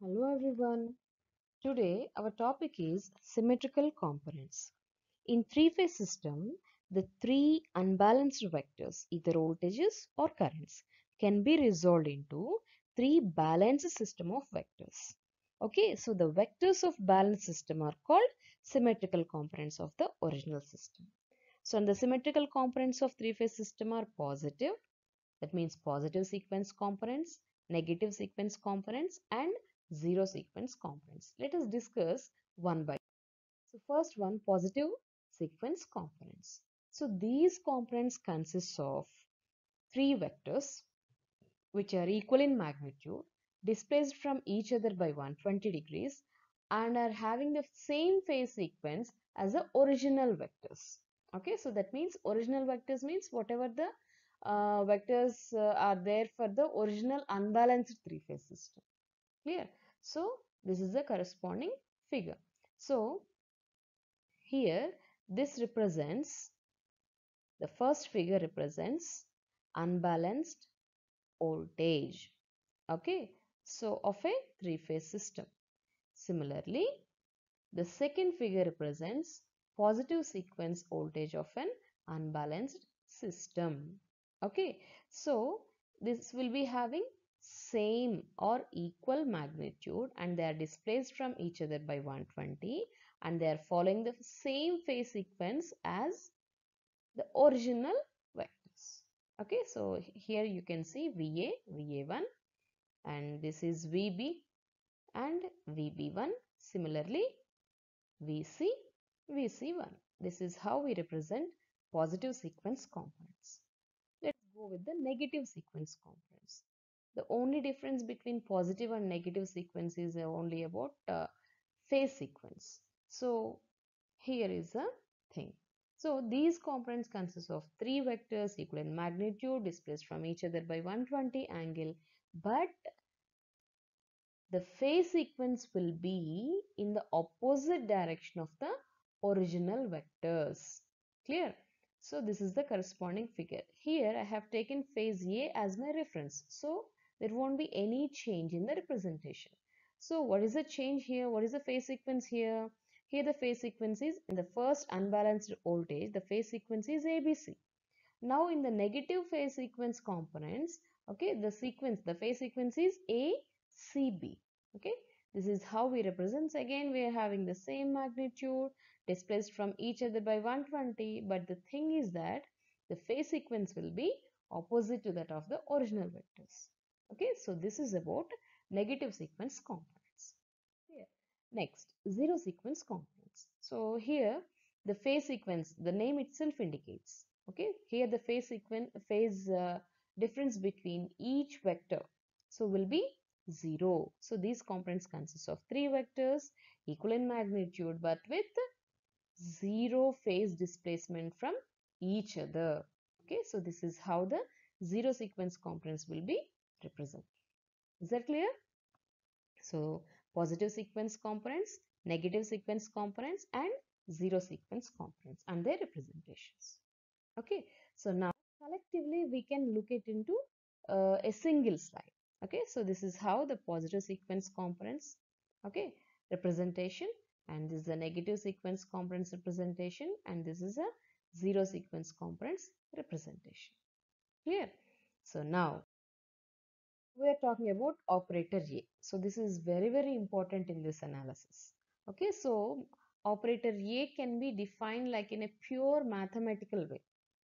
Hello everyone. Today our topic is symmetrical components. In three-phase system, the three unbalanced vectors, either voltages or currents, can be resolved into three balanced system of vectors. Okay, so the vectors of balanced system are called symmetrical components of the original system. So and the symmetrical components of three-phase system are positive, that means positive sequence components, negative sequence components and zero sequence components. Let us discuss one by So first one positive sequence components. So these components consist of three vectors which are equal in magnitude displaced from each other by 120 degrees and are having the same phase sequence as the original vectors. Okay, so that means original vectors means whatever the uh, vectors uh, are there for the original unbalanced three-phase system. Clear? So, this is the corresponding figure. So, here this represents, the first figure represents unbalanced voltage. Okay, so of a three-phase system. Similarly, the second figure represents positive sequence voltage of an unbalanced system. Okay, so this will be having same or equal magnitude and they are displaced from each other by 120 and they are following the same phase sequence as the original vectors. Okay, so here you can see VA, VA1 and this is VB and VB1. Similarly, VC, VC1. This is how we represent positive sequence components. Let's go with the negative sequence components. The only difference between positive and negative sequence is only about uh, phase sequence. So here is a thing. So these components consist of three vectors equal in magnitude displaced from each other by 120 angle but the phase sequence will be in the opposite direction of the original vectors. Clear? So this is the corresponding figure. Here I have taken phase A as my reference. So there won't be any change in the representation. So what is the change here? What is the phase sequence here? Here the phase sequence is in the first unbalanced voltage, the phase sequence is ABC. Now in the negative phase sequence components, okay, the sequence, the phase sequence is ACB. Okay, this is how we represent. Again, we are having the same magnitude displaced from each other by 120, but the thing is that the phase sequence will be opposite to that of the original vectors. Okay, so this is about negative sequence components. Here. Next, zero sequence components. So here the phase sequence, the name itself indicates. Okay, here the phase sequence, phase uh, difference between each vector, so will be 0. So these components consist of three vectors equal in magnitude but with 0 phase displacement from each other. Okay, so this is how the zero sequence components will be represented. Is that clear? So positive sequence components, negative sequence components and zero sequence components and their representations. Okay, so now collectively we can look it into uh, a single slide okay so this is how the positive sequence components okay representation and this is a negative sequence components representation and this is a zero sequence components representation clear so now we are talking about operator a so this is very very important in this analysis okay so operator a can be defined like in a pure mathematical way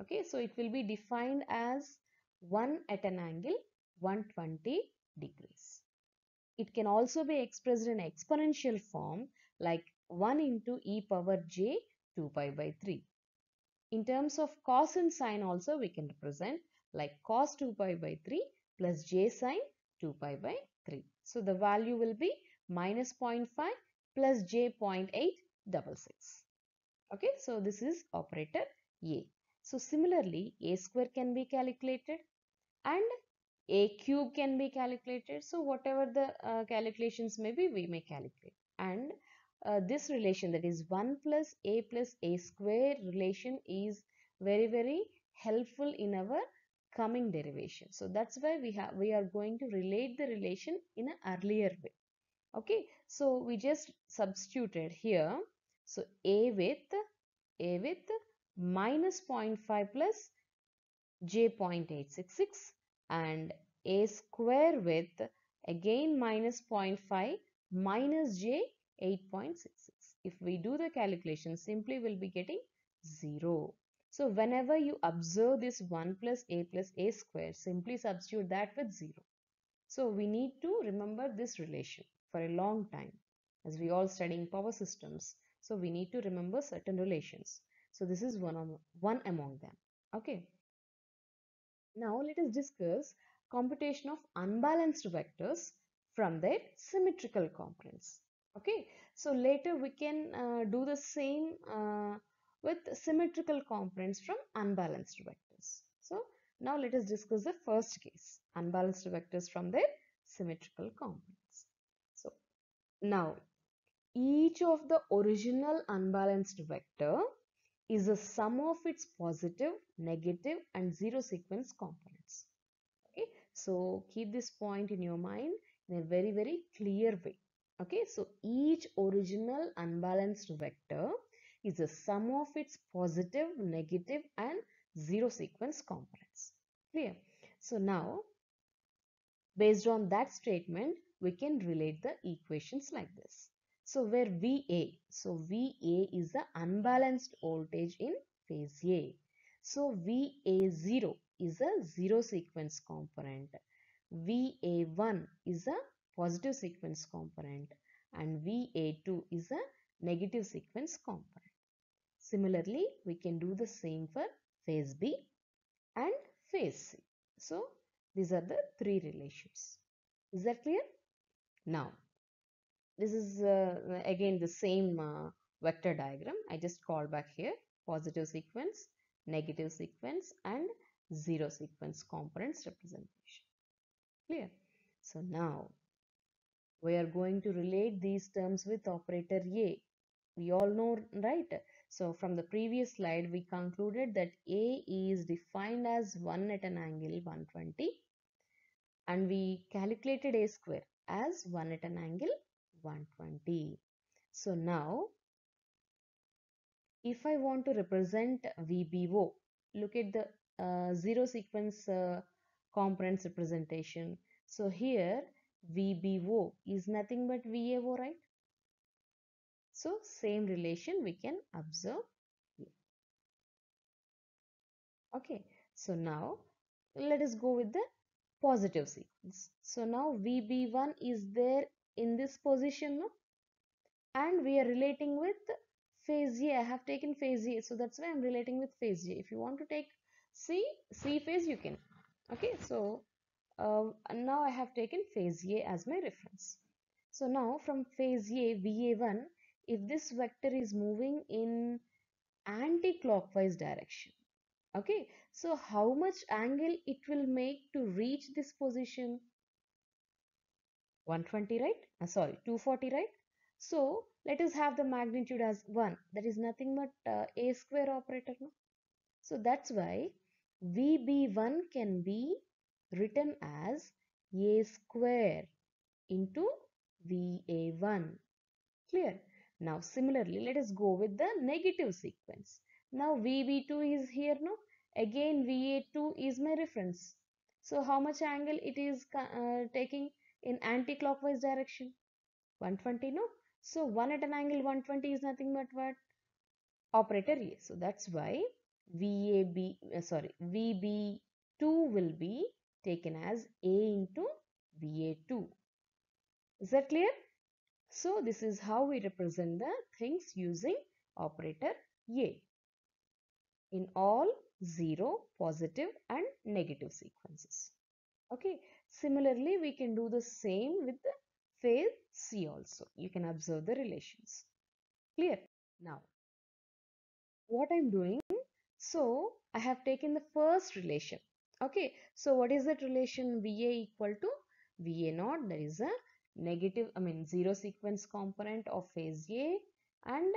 okay so it will be defined as 1 at an angle 120 degrees. It can also be expressed in exponential form like 1 into e power j 2 pi by 3. In terms of cos and sine also we can represent like cos 2 pi by 3 plus j sine 2 pi by 3. So the value will be minus 0.5 plus j 0.866. Okay, so this is operator A. So similarly, A square can be calculated and a cube can be calculated so whatever the uh, calculations may be we may calculate and uh, this relation that is 1 plus a plus a square relation is very very helpful in our coming derivation so that's why we have we are going to relate the relation in an earlier way Okay, so we just substituted here. So A with A with minus 0.5 plus J 0.866 and A square with again minus 0.5 minus J 8.66. If we do the calculation, simply we'll be getting 0. So whenever you observe this 1 plus A plus A square, simply substitute that with 0. So we need to remember this relation for a long time as we all studying power systems. So we need to remember certain relations. So this is one, of, one among them. Okay. Now let us discuss computation of unbalanced vectors from their symmetrical components. Okay. So later we can uh, do the same uh, with symmetrical components from unbalanced vectors. So now let us discuss the first case, unbalanced vectors from their symmetrical components. So now each of the original unbalanced vector is a sum of its positive, negative and zero sequence components. Okay, so keep this point in your mind in a very very clear way. Okay, so each original unbalanced vector is the sum of its positive, negative and zero sequence components. Clear? So now, based on that statement, we can relate the equations like this. So where VA, so VA is the unbalanced voltage in phase A. So VA0 is a zero sequence component. VA1 is a positive sequence component and VA2 is a negative sequence component. Similarly, we can do the same for phase B and phase C. So, these are the three relations. Is that clear? Now, this is uh, again the same uh, vector diagram. I just called back here positive sequence, negative sequence and zero sequence components representation. Clear? So, now we are going to relate these terms with operator A. We all know, right? So from the previous slide, we concluded that A is defined as 1 at an angle 120 and we calculated A square as 1 at an angle 120. So now, if I want to represent VBO, look at the uh, zero sequence uh, components representation. So here VBO is nothing but VAO, right? So same relation we can observe here. Okay, so now let us go with the positive sequence. So now VB1 is there in this position no? and we are relating with phase A. I have taken phase A, so that's why I'm relating with phase A. If you want to take C, C phase you can. Okay, so uh, now I have taken phase A as my reference. So now from phase A, VA1 if this vector is moving in anti-clockwise direction okay? So how much angle it will make to reach this position? 120 right? Uh, sorry 240 right? So let us have the magnitude as 1 that is nothing but uh, a square operator no? so that's why vb1 can be written as a square into va1 clear now similarly, let us go with the negative sequence. Now VB2 is here, no? Again VA2 is my reference. So how much angle it is uh, taking in anti-clockwise direction? 120, no? So 1 at an angle 120 is nothing but what? Operator A. So that's why VAB, uh, sorry, VB2 will be taken as A into VA2. Is that clear? So this is how we represent the things using operator A in all 0, positive and negative sequences. Okay. Similarly, we can do the same with the phase C also. You can observe the relations. Clear? Now, what I'm doing, so I have taken the first relation. Okay. So what is that relation? VA equal to VA naught. There is a negative I mean zero sequence component of phase A and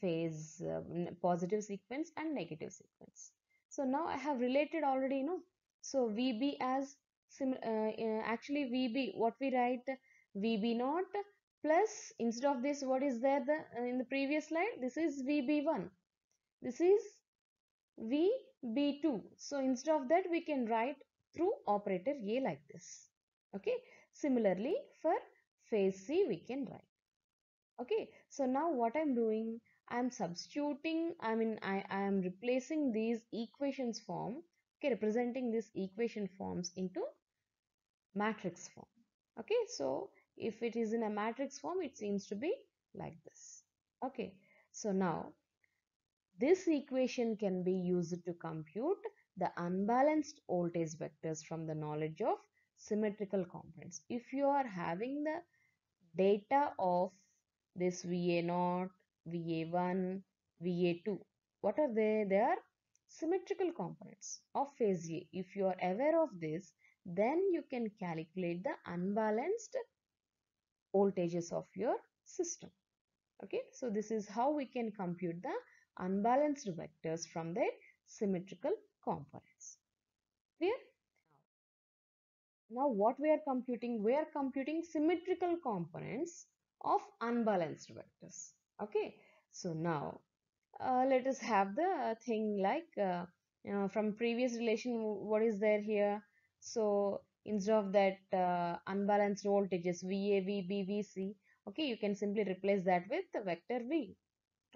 phase uh, positive sequence and negative sequence. So now I have related already you know. So VB as sim uh, uh, actually VB what we write VB naught plus instead of this what is there the, uh, in the previous slide? This is VB1 this is VB2 so instead of that we can write through operator A like this. Okay? Similarly for phase C we can write. Okay so now what I'm doing I'm substituting I mean I, I am replacing these equations form okay representing these equation forms into matrix form. Okay so if it is in a matrix form it seems to be like this. Okay so now this equation can be used to compute the unbalanced voltage vectors from the knowledge of symmetrical components. If you are having the data of this va0 va1 va2 what are they? They are symmetrical components of phase a. If you are aware of this then you can calculate the unbalanced voltages of your system. Okay so this is how we can compute the unbalanced vectors from their symmetrical components clear now what we are computing? We are computing symmetrical components of unbalanced vectors. Okay? So now uh, let us have the thing like uh, you know, from previous relation what is there here? So instead of that uh, unbalanced voltages va vb vc okay you can simply replace that with the vector v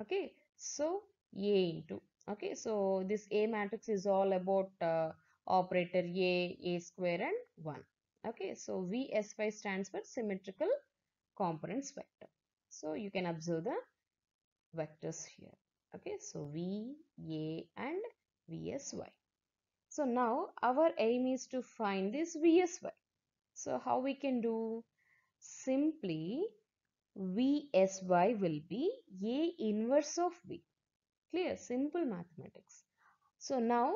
okay? So a into okay? So this a matrix is all about uh, operator a a square and 1 okay so vs5 stands for symmetrical components vector so you can observe the vectors here okay so v a and vsy so now our aim is to find this VSY. So how we can do? Simply VSY will be A inverse of V. Clear? Simple mathematics. So now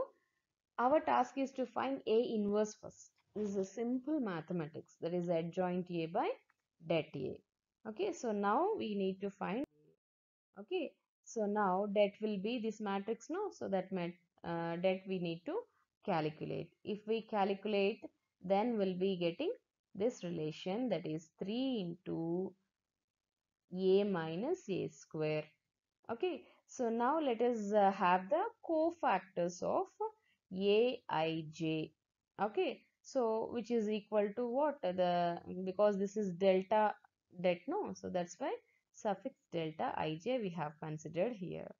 our task is to find A inverse first. This is a simple mathematics that is adjoint A by det A. Okay, so now we need to find okay so now det will be this matrix no so that mat uh, det we need to calculate. If we calculate, then we'll be getting this relation that is 3 into a minus a square. Okay, so now let us uh, have the cofactors of aij. Okay, so which is equal to what? The because this is delta det no, so that's why suffix delta ij we have considered here.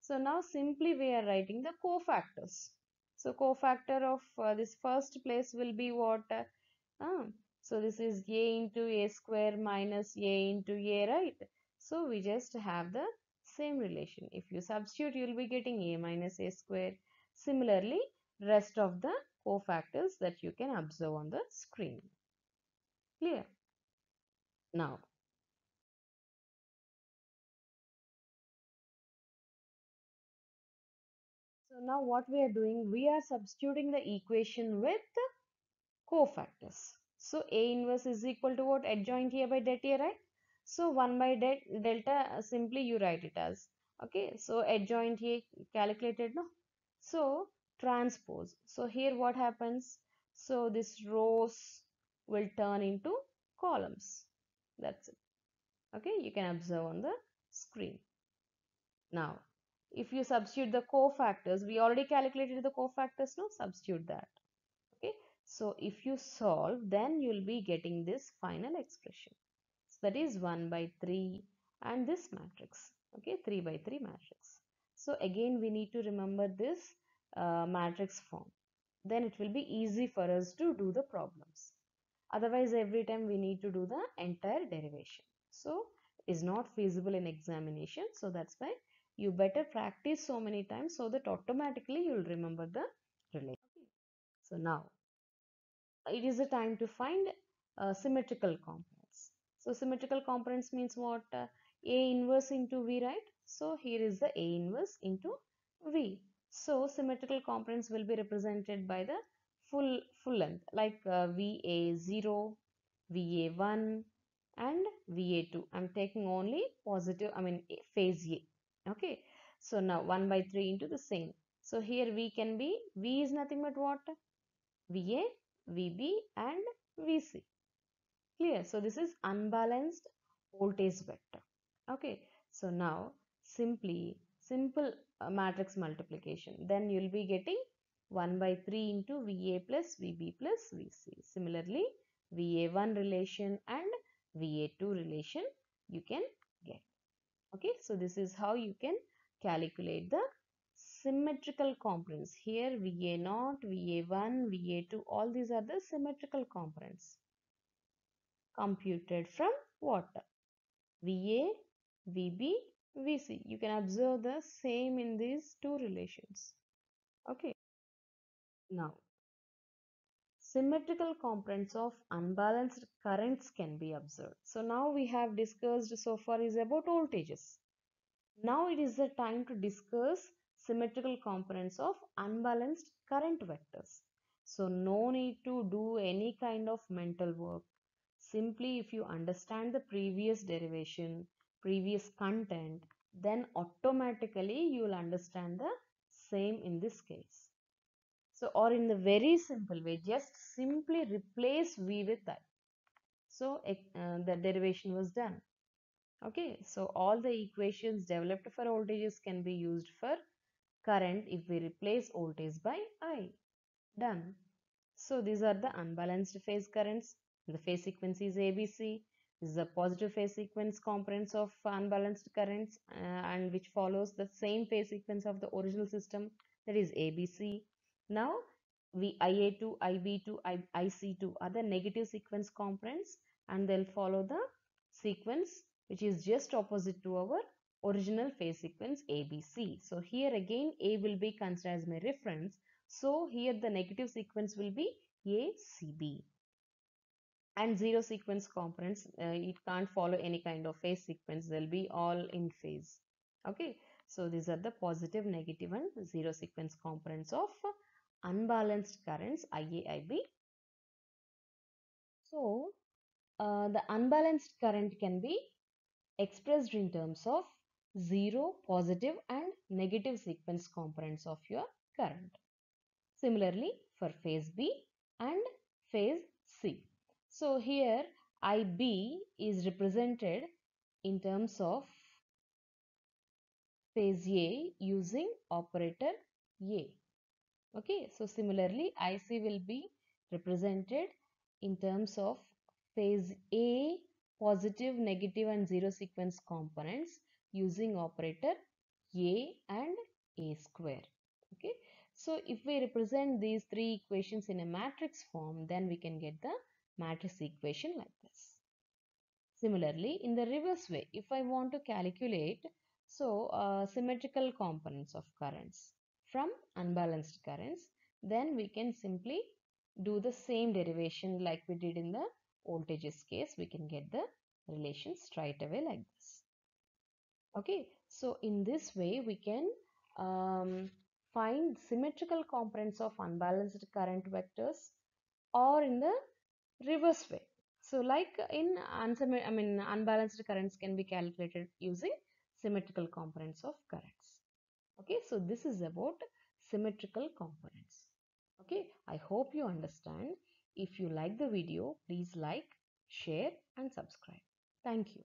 So now simply we are writing the cofactors. So cofactor of uh, this first place will be what? Uh, so this is a into a square minus a into a, right? So we just have the same relation. If you substitute, you will be getting a minus a square. Similarly, rest of the cofactors that you can observe on the screen. Clear? Now, So now what we are doing, we are substituting the equation with cofactors. So A inverse is equal to what? Adjoint here by det here, right? So 1 by det, delta, uh, simply you write it as. Okay, so adjoint here calculated, no? So transpose. So here what happens? So this rows will turn into columns. That's it. Okay, you can observe on the screen. Now, if you substitute the cofactors we already calculated the cofactors no substitute that okay so if you solve then you'll be getting this final expression so that is 1 by 3 and this matrix okay 3 by 3 matrix so again we need to remember this uh, matrix form then it will be easy for us to do the problems otherwise every time we need to do the entire derivation so is not feasible in examination so that's why you better practice so many times so that automatically you will remember the relation. So now it is a time to find uh, symmetrical components. So symmetrical components means what? Uh, a inverse into V, right? So here is the A inverse into V. So symmetrical components will be represented by the full full length like uh, VA0, VA1 and VA2. I'm taking only positive, I mean phase A. Okay? So now 1 by 3 into the same. So here v can be v is nothing but what? Va vb and vc clear? So this is unbalanced voltage vector. Okay? So now simply simple uh, matrix multiplication. Then you'll be getting 1 by 3 into va plus vb plus vc similarly va1 relation and va2 relation you can get. Okay so this is how you can calculate the symmetrical components. Here va0 va1 va2 all these are the symmetrical components computed from what Va, VB, VC. You can observe the same in these two relations. Okay. Now, symmetrical components of unbalanced currents can be observed. So now we have discussed so far is about voltages. Now it is the time to discuss symmetrical components of unbalanced current vectors. So no need to do any kind of mental work Simply if you understand the previous derivation, previous content, then automatically you will understand the same in this case. So or in the very simple way, just simply replace V with I. So uh, the derivation was done. Okay, so all the equations developed for voltages can be used for current if we replace voltage by I. Done. So these are the unbalanced phase currents the phase sequence is ABC. Is a positive phase sequence components of unbalanced currents uh, and which follows the same phase sequence of the original system that is ABC. Now we IA2, IB2, I, IC2 are the negative sequence components and they'll follow the sequence which is just opposite to our original phase sequence ABC. So here again A will be considered as my reference. So here the negative sequence will be ACB and zero sequence components uh, it can't follow any kind of phase sequence. They'll be all in phase. Okay? So these are the positive negative and zero sequence components of unbalanced currents IAIB so uh, the unbalanced current can be expressed in terms of zero positive and negative sequence components of your current. Similarly for phase B and phase C so here IB is represented in terms of phase A using operator A. Okay, so similarly IC will be represented in terms of phase A positive, negative and zero sequence components using operator A and A square. Okay, so if we represent these three equations in a matrix form then we can get the matrix equation like this. Similarly, in the reverse way, if I want to calculate so uh, symmetrical components of currents from unbalanced currents, then we can simply do the same derivation like we did in the voltages case. We can get the relation straight away like this. Okay, so in this way we can um, find symmetrical components of unbalanced current vectors or in the reverse way. So like in I mean unbalanced currents can be calculated using symmetrical components of currents. Okay, so this is about symmetrical components. Okay, I hope you understand. If you like the video, please like, share and subscribe. Thank you.